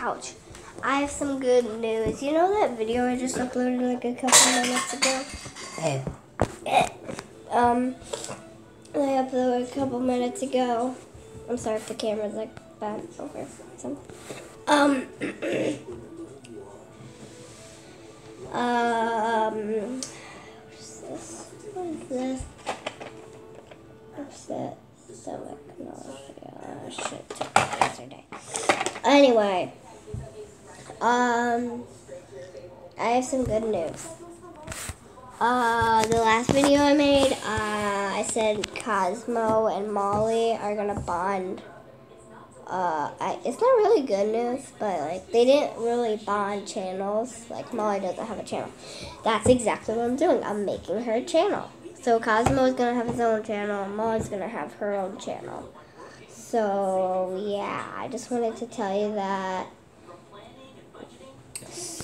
ouch. I have some good news. You know that video I just uploaded like a couple minutes ago? Hey, Um, I uploaded a couple minutes ago. I'm sorry if the camera's like bad over something. Um, um, what's this? What is this? What's that? Stomach nausea. Oh, shit. Yesterday. Anyway, um, I have some good news. Uh, the last video I made, uh, I said Cosmo and Molly are gonna bond. Uh, I, it's not really good news, but like they didn't really bond channels. Like Molly doesn't have a channel. That's exactly what I'm doing. I'm making her a channel. So Cosmo is gonna have his own channel, and Molly's gonna have her own channel. So yeah, I just wanted to tell you that.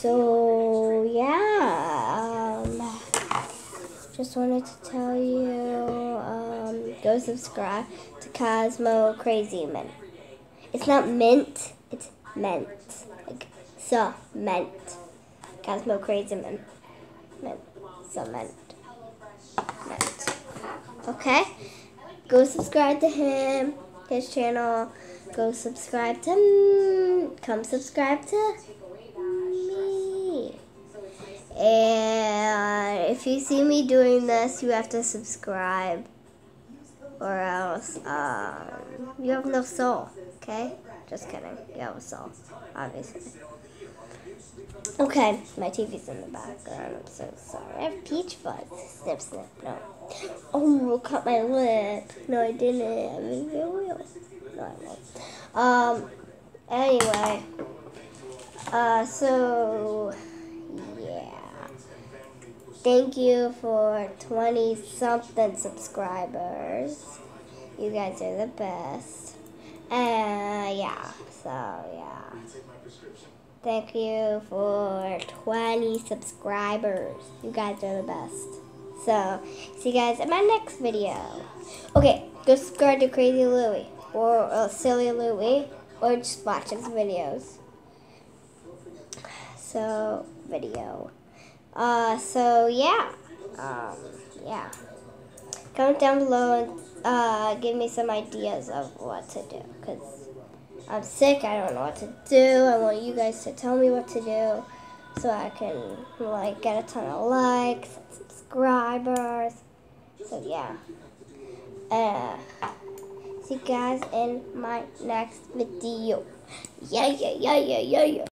So yeah, um, just wanted to tell you, um, go subscribe to Cosmo Crazy Mint. It's not mint, it's mint. Like cement. Cosmo Crazy Mint. Mint. Cement. Mint. Okay? Go subscribe to him, his channel. Go subscribe to m- come subscribe to. And if you see me doing this, you have to subscribe, or else um, you have no soul. Okay? Just kidding. You have a soul, obviously. Okay, my TV's in the background. I'm so sorry. I have peach fuzz. Snip, snip. No. Oh, cut my lip. No, I didn't. I mean, I will. No, I won't. Um. Anyway. Uh. So. Thank you for 20 something subscribers. You guys are the best. And yeah, so yeah. Thank you for 20 subscribers. You guys are the best. So, see you guys in my next video. Okay, go subscribe to Crazy Louie or uh, Silly Louie or just watch his videos. So, video. Uh, so yeah. Um, yeah. Comment down below and uh, give me some ideas of what to do. Because I'm sick. I don't know what to do. I want you guys to tell me what to do. So I can, like, get a ton of likes subscribers. So, yeah. Uh, see you guys in my next video. Yeah, yeah, yeah, yeah, yeah, yeah.